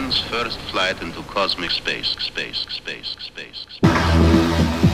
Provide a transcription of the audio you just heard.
man's first flight into cosmic space, space, space, space, space.